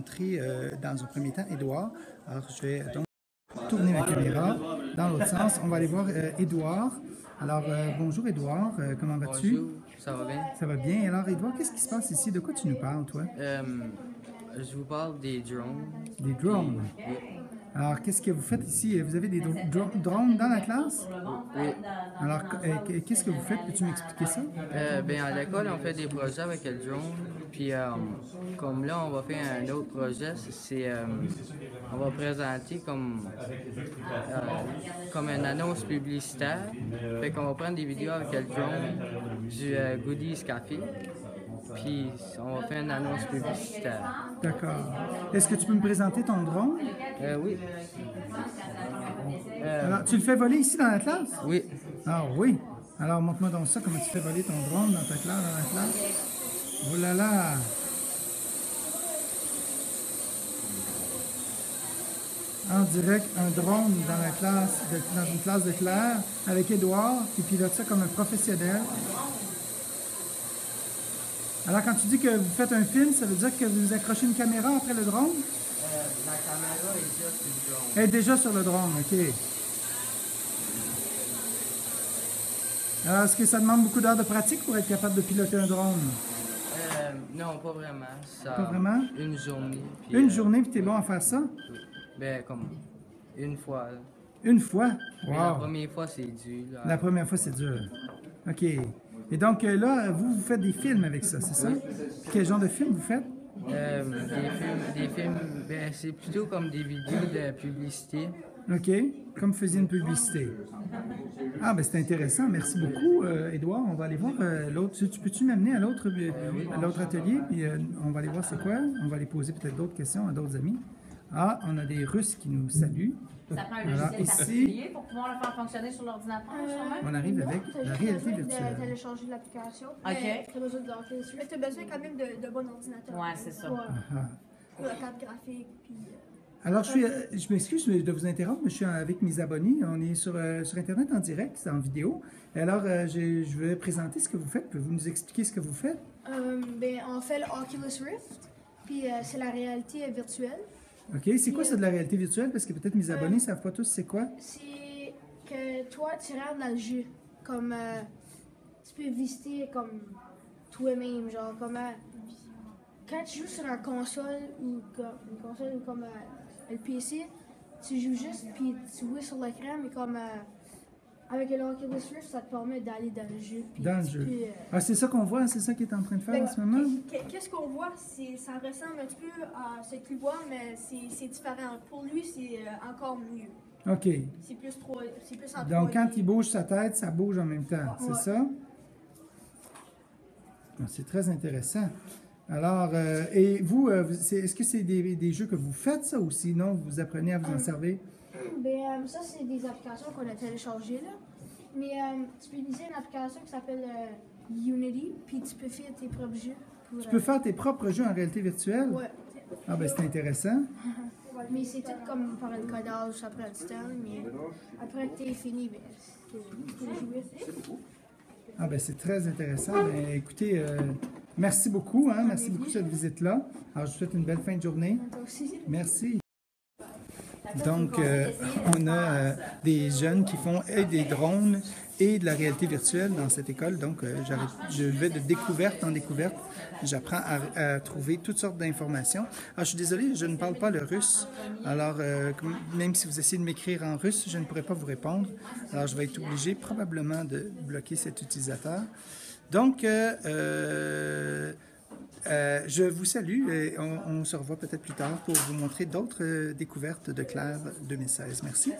montrer euh, dans un premier temps Édouard. Alors, je vais donc tourner ma caméra dans l'autre sens. On va aller voir euh, Édouard. Alors, euh, bonjour Édouard, Euh, comment vas-tu? Bonjour, ça va bien? Ça va bien. Alors, Édouard, qu'est-ce qui se passe ici? De quoi tu nous parles, toi? Je vous parle des drones. Des drones. Alors, qu'est-ce que vous faites ici? Vous avez des dro- dro- drones dans la classe? Oui. Alors, euh, qu'est-ce que vous faites? Peux-tu m'expliquer ça? Euh, ben, à l'école, on fait des projets avec le drone. Puis, euh, comme là, on va faire un autre projet. C'est, euh, on va présenter comme, euh, comme une annonce publicitaire. Fait qu'on va prendre des vidéos avec le drone du euh, Goodies Café. Puis, on va faire une annonce publicitaire. D'accord. Est-ce que tu peux me présenter ton drone? Euh, oui. Euh, Alors, tu le fais voler ici dans la classe? oui. Ah oui. Alors, montre-moi donc ça, comment tu fais voler ton drone dans ta classe, dans la classe. Oh là là! En direct, un drone dans la classe, de- dans une classe de Claire, avec Édouard, qui pilote ça comme un professionnel. Alors, quand tu dis que vous faites un film, ça veut dire que vous accrochez une caméra après le drone? la caméra est déjà sur le drone. Elle est déjà sur le drone, OK. Alors, est-ce que ça demande beaucoup d'heures de pratique pour être capable de piloter un drone? Euh, non, pas vraiment. Ça, Pas vraiment? Une journée. puis, Une euh, journée, puis t'es bon à faire ça? Ben, comme une fois. là. Une fois? Mais La Wow! première fois, c'est dur. là. La première fois, c'est dur. OK. Et donc, euh, là, vous, vous faites des films avec ça, c'est ça? Puis quel genre de film vous faites? Euh, des films, des films ben, c'est plutôt comme des vidéos de publicité. OK. Comme faisiez une publicité. Ah, ben c'est intéressant. Merci beaucoup, euh, Édouard. On va aller voir euh, l'autre. Tu, tu peux-tu m'amener à l'autre euh, à l'autre atelier? Puis euh, on va aller voir c'est quoi? On va aller poser peut-être d'autres questions à d'autres amis. Ah, on a des Russes qui nous saluent. Ça prend un Alors, logiciel ici, particulier pour pouvoir le faire fonctionner sur l'ordinateur, sûrement. on arrive avec T'as la réalité besoin de virtuelle. télécharger l'application. Ok. Mais T'as besoin. Mais t'as besoin quand même de, de bon ordinateur. Ouais, c'est ça. Pour, Ah. pour la carte graphique. Puis, euh, Alors, je, suis, euh, je m'excuse de vous interrompre, mais je suis avec mes abonnés. On est sur, euh, sur Internet en direct, c'est en vidéo. Alors, euh, je, je vais présenter ce que vous faites. Pouvez-vous nous expliquer ce que vous faites? euh, ben, on fait l'Oculus Rift. Puis euh, c'est la réalité virtuelle. OK. C'est quoi ça de la réalité virtuelle? Parce que peut-être mes abonnés ne savent pas tous c'est quoi. C'est que toi, tu rentres dans le jeu. Comme euh, tu peux visiter comme toi-même. Genre, comme euh, quand tu joues sur une console ou comme, une console comme euh, le PC, tu joues juste puis tu vois sur l'écran, mais comme euh, avec le Oculus Rift, ça te permet d'aller dans le jeu. Dans le jeu. peux, euh, Ah, c'est ça qu'on voit, c'est ça qu'il est en train de faire ben, en ce moment? qu'est- Qu'est-ce qu'on voit, ça ressemble un petit peu à ce qu'il voit, mais c'est différent. Pour lui, c'est euh, encore mieux. OK. C'est plus trop, plus en Donc, 3D. quand il bouge sa tête, ça bouge en même temps, c'est Ouais. ça? Ah, C'est très intéressant. Alors, euh, et vous, euh, est-ce que c'est des, des jeux que vous faites, ça, ou sinon vous apprenez à vous en servir? Ben, euh, ça, c'est des applications qu'on a téléchargées, là. Mais euh, tu peux utiliser une application qui s'appelle euh, Unity, puis tu peux faire tes propres jeux. pour, Tu peux euh, faire tes propres jeux en réalité virtuelle? Ouais. Ah, ben c'est intéressant. Mais c'est tout comme par le codage, ça prend du temps, mais après que t'es fini, ben, tu peux jouer. Ah, ben c'est très intéressant. Ben, écoutez, euh, merci beaucoup, hein, merci beaucoup de cette visite-là. Alors, je vous souhaite une belle fin de journée. Merci. Donc, euh, on a euh, des jeunes qui font et des drones et de la réalité virtuelle dans cette école. Donc, euh, je vais de découverte en découverte. J'apprends à, à trouver toutes sortes d'informations. Alors, je suis désolé, je ne parle pas le russe. Alors, euh, même si vous essayez de m'écrire en russe, je ne pourrai pas vous répondre. Alors, je vais être obligé probablement de bloquer cet utilisateur. Donc, euh, je vous salue et on, on se revoit peut-être plus tard pour vous montrer d'autres euh, découvertes de Claire 2016. Merci.